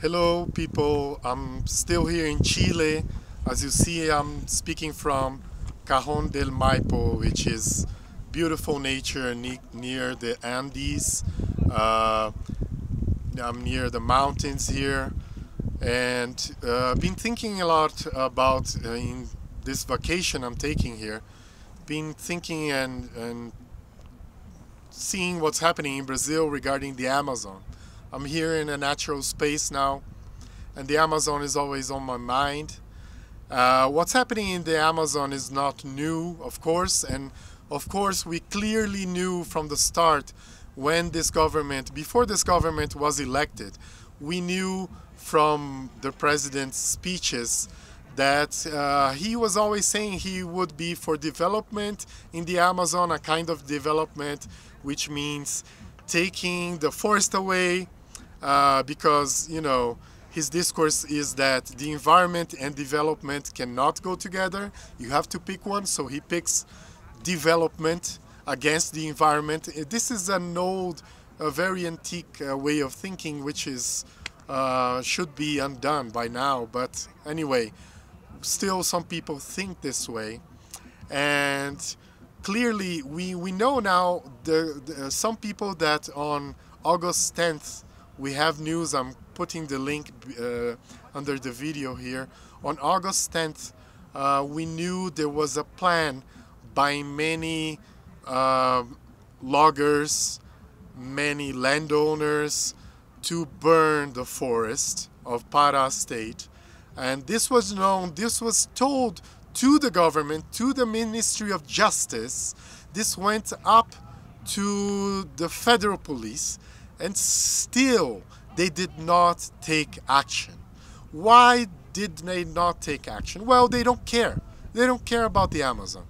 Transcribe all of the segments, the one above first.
Hello people, I'm still here in Chile. As you see, I'm speaking from Cajon del Maipo, which is beautiful nature near the Andes. Uh, I'm near the mountains here and uh, been thinking a lot about uh, in this vacation I'm taking here been thinking and, and seeing what's happening in Brazil regarding the Amazon I'm here in a natural space now and the Amazon is always on my mind. Uh, what's happening in the Amazon is not new of course and of course we clearly knew from the start when this government before this government was elected we knew from the president's speeches that uh, he was always saying he would be for development in the Amazon, a kind of development which means taking the forest away uh, because, you know, his discourse is that the environment and development cannot go together. You have to pick one, so he picks development against the environment. This is an old, a very antique uh, way of thinking, which is uh, should be undone by now. But anyway, still some people think this way. And clearly we, we know now the, the, some people that on August 10th we have news, I'm putting the link uh, under the video here. On August 10th uh, we knew there was a plan by many uh, loggers, many landowners, to burn the forest of Pará state. And this was known, this was told to the government, to the Ministry of Justice. This went up to the federal police and still they did not take action. Why did they not take action? Well, they don't care. They don't care about the Amazon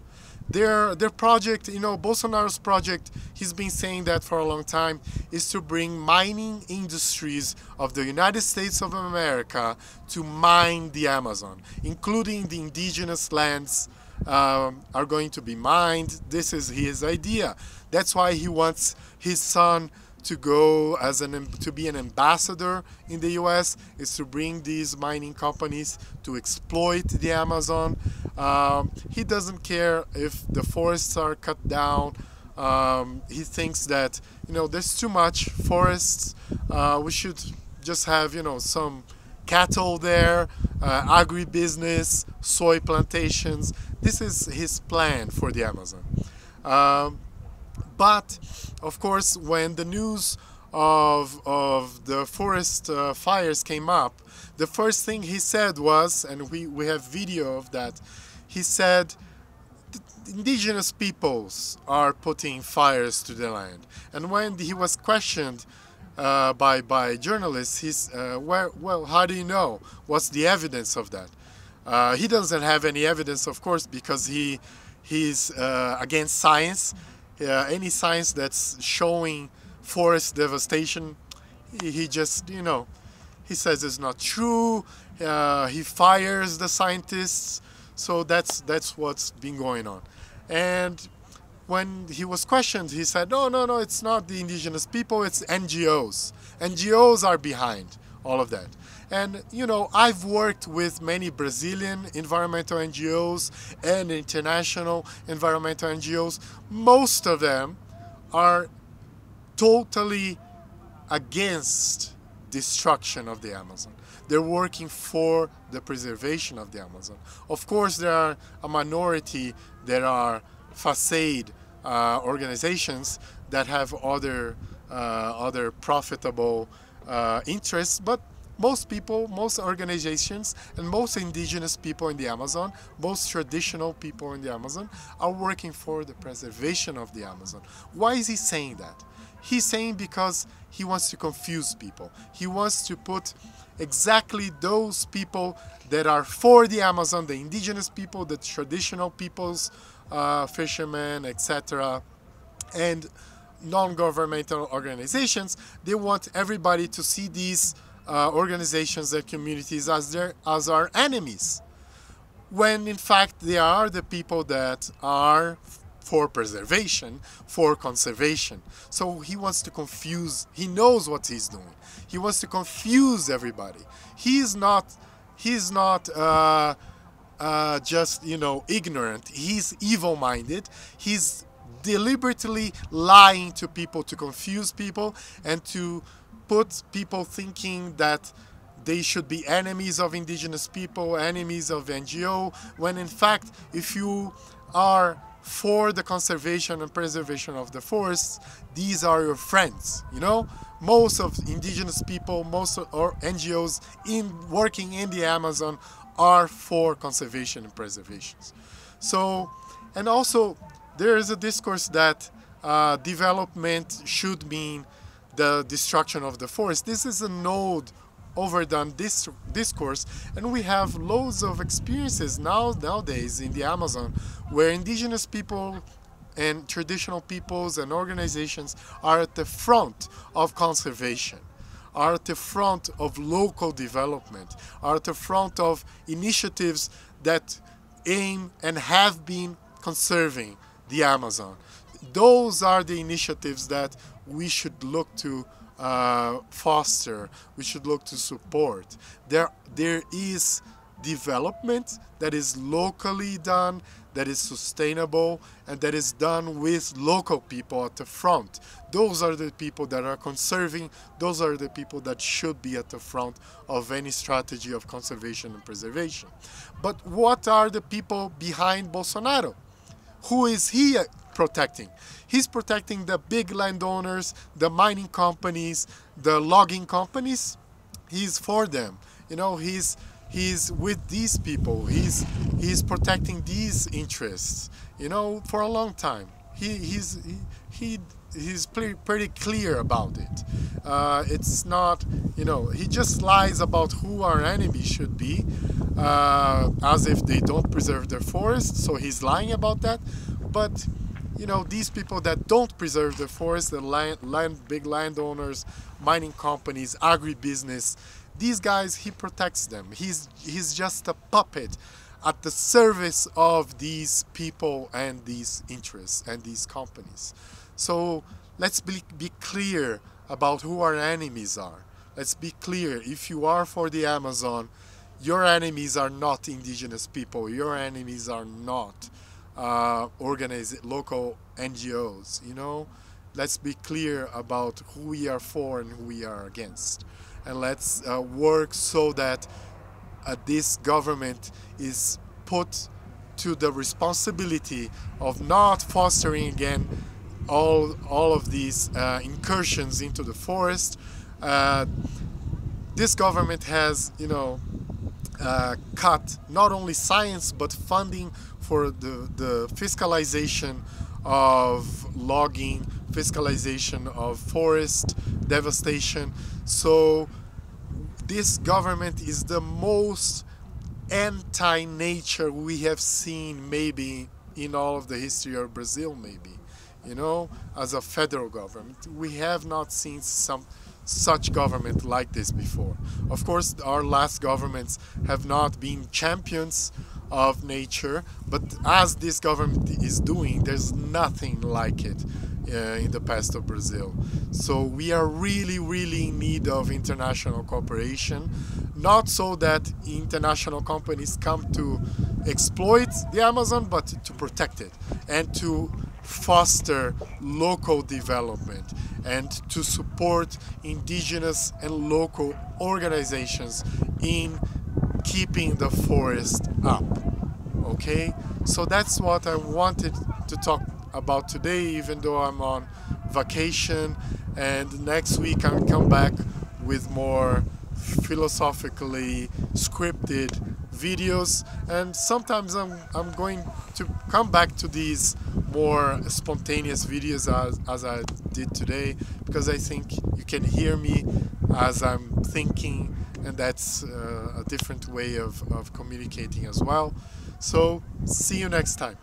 their their project, you know, Bolsonaro's project, he's been saying that for a long time, is to bring mining industries of the United States of America to mine the Amazon, including the indigenous lands um, are going to be mined. This is his idea. That's why he wants his son to go as an to be an ambassador in the US is to bring these mining companies to exploit the Amazon. Um, he doesn't care if the forests are cut down. Um, he thinks that you know there's too much forests. Uh, we should just have you know some cattle there, uh, agribusiness, soy plantations. This is his plan for the Amazon. Um, but of course, when the news of, of the forest uh, fires came up, the first thing he said was, and we, we have video of that, he said, indigenous peoples are putting fires to the land. And when he was questioned uh, by, by journalists, he's, uh, where, well, how do you know? What's the evidence of that? Uh, he doesn't have any evidence, of course, because he he's uh, against science uh, any science that's showing forest devastation, he, he, just, you know, he says it's not true. Uh, he fires the scientists. So that's that's what's been going on. And when he was questioned, he said, no, no, no, it's not the indigenous people, it's NGOs. NGOs are behind all of that. And you know, I've worked with many Brazilian environmental NGOs and international environmental NGOs. Most of them are totally against destruction of the Amazon. They're working for the preservation of the Amazon. Of course, there are a minority that are facade uh, organizations that have other uh, other profitable uh, interests, but most people, most organizations, and most indigenous people in the Amazon, most traditional people in the Amazon, are working for the preservation of the Amazon. Why is he saying that? He's saying because he wants to confuse people. He wants to put exactly those people that are for the Amazon, the indigenous people, the traditional peoples, uh, fishermen, etc., and non-governmental organizations, they want everybody to see these uh, organizations and communities as their as our enemies when in fact they are the people that are for preservation, for conservation. So he wants to confuse, he knows what he's doing. He wants to confuse everybody. He's not, he's not uh, uh, just, you know, ignorant. He's evil-minded. He's deliberately lying to people to confuse people and to put people thinking that they should be enemies of indigenous people, enemies of NGO, when in fact, if you are for the conservation and preservation of the forests, these are your friends, you know? Most of indigenous people, most of, or NGOs in working in the Amazon are for conservation and preservation. So, and also there is a discourse that uh, development should mean the destruction of the forest. This is an old overdone dis discourse and we have loads of experiences now nowadays in the Amazon where indigenous people and traditional peoples and organizations are at the front of conservation are at the front of local development are at the front of initiatives that aim and have been conserving the Amazon those are the initiatives that we should look to uh, foster, we should look to support. There, there is development that is locally done, that is sustainable, and that is done with local people at the front. Those are the people that are conserving, those are the people that should be at the front of any strategy of conservation and preservation. But what are the people behind Bolsonaro? Who is he protecting? He's protecting the big landowners, the mining companies, the logging companies. He's for them. You know, he's he's with these people. He's he's protecting these interests. You know, for a long time. He he's he, he he's pretty, clear about it. Uh, it's not, you know, he just lies about who our enemy should be, uh, as if they don't preserve their forests. So he's lying about that. But you know, these people that don't preserve the forest, the land, land, big landowners, mining companies, agribusiness, these guys, he protects them. He's, he's just a puppet at the service of these people and these interests and these companies. So let's be, be clear about who our enemies are. Let's be clear, if you are for the Amazon, your enemies are not indigenous people. Your enemies are not uh, organize local NGOs. You know, let's be clear about who we are for and who we are against, and let's uh, work so that uh, this government is put to the responsibility of not fostering again all all of these uh, incursions into the forest. Uh, this government has, you know, uh, cut not only science but funding for the, the fiscalization of logging, fiscalization of forest devastation. So this government is the most anti-nature we have seen maybe in all of the history of Brazil maybe you know as a federal government we have not seen some such government like this before. Of course, our last governments have not been champions of nature, but as this government is doing, there's nothing like it uh, in the past of Brazil. So we are really, really in need of international cooperation, not so that international companies come to exploit the Amazon, but to protect it and to foster local development and to support indigenous and local organizations in keeping the forest up okay? So that's what I wanted to talk about today even though I'm on vacation. And next week I'll come back with more philosophically scripted videos and sometimes I'm, I'm going to come back to these more spontaneous videos as, as I did today because I think you can hear me as I'm thinking and that's uh, a different way of, of communicating as well. So see you next time.